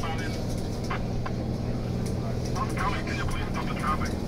I'm coming. Can you please stop the traffic?